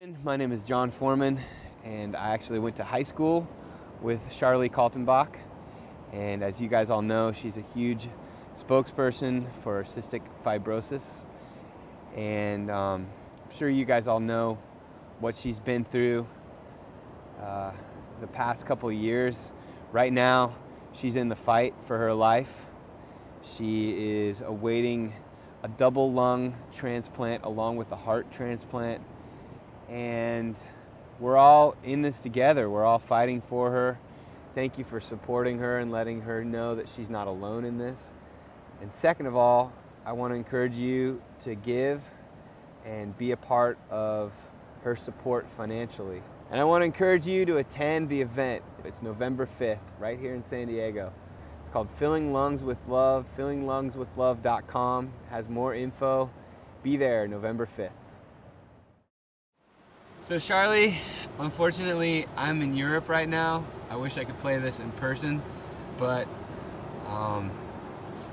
My name is Jon Foreman, and I actually went to high school with Sharlie Kaltenbach. And as you guys all know, she's a huge spokesperson for cystic fibrosis. And um, I'm sure you guys all know what she's been through uh, the past couple years. Right now, she's in the fight for her life. She is awaiting a double lung transplant along with a heart transplant. And we're all in this together. We're all fighting for her. Thank you for supporting her and letting her know that she's not alone in this. And second of all, I want to encourage you to give and be a part of her support financially. And I want to encourage you to attend the event. It's November 5th, right here in San Diego. It's called Filling Lungs with Love. FillingLungsWithLove.com has more info. Be there November 5th. So Sharlie, unfortunately, I'm in Europe right now. I wish I could play this in person, but um,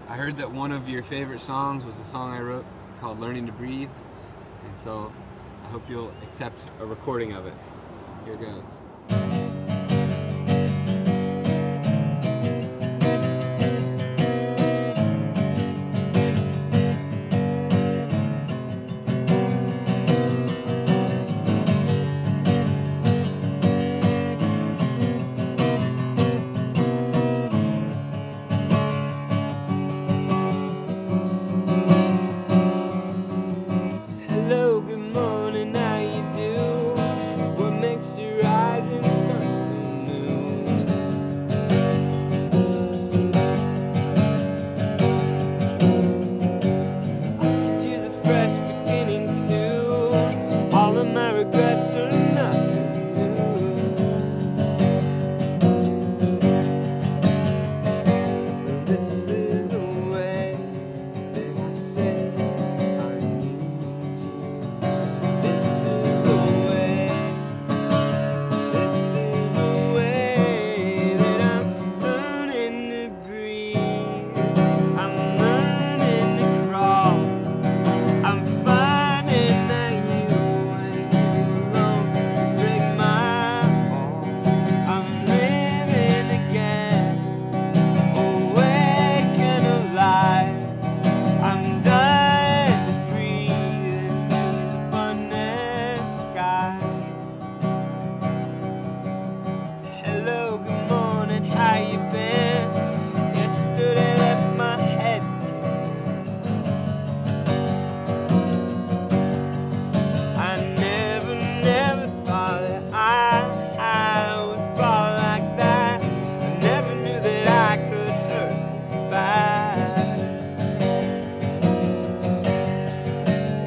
I heard that one of your favorite songs was a song I wrote called Learning to Breathe, and so I hope you'll accept a recording of it. Here goes.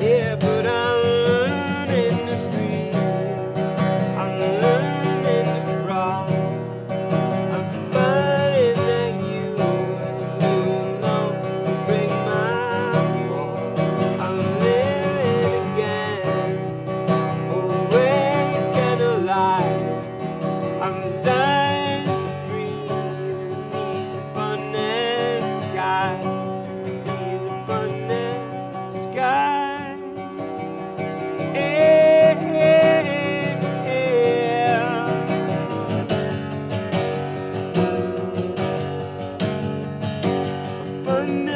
ever. remember